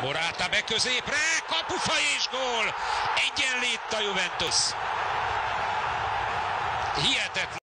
Morata be középre, és gól! Egyenlít a Juventus. Hihetetlen.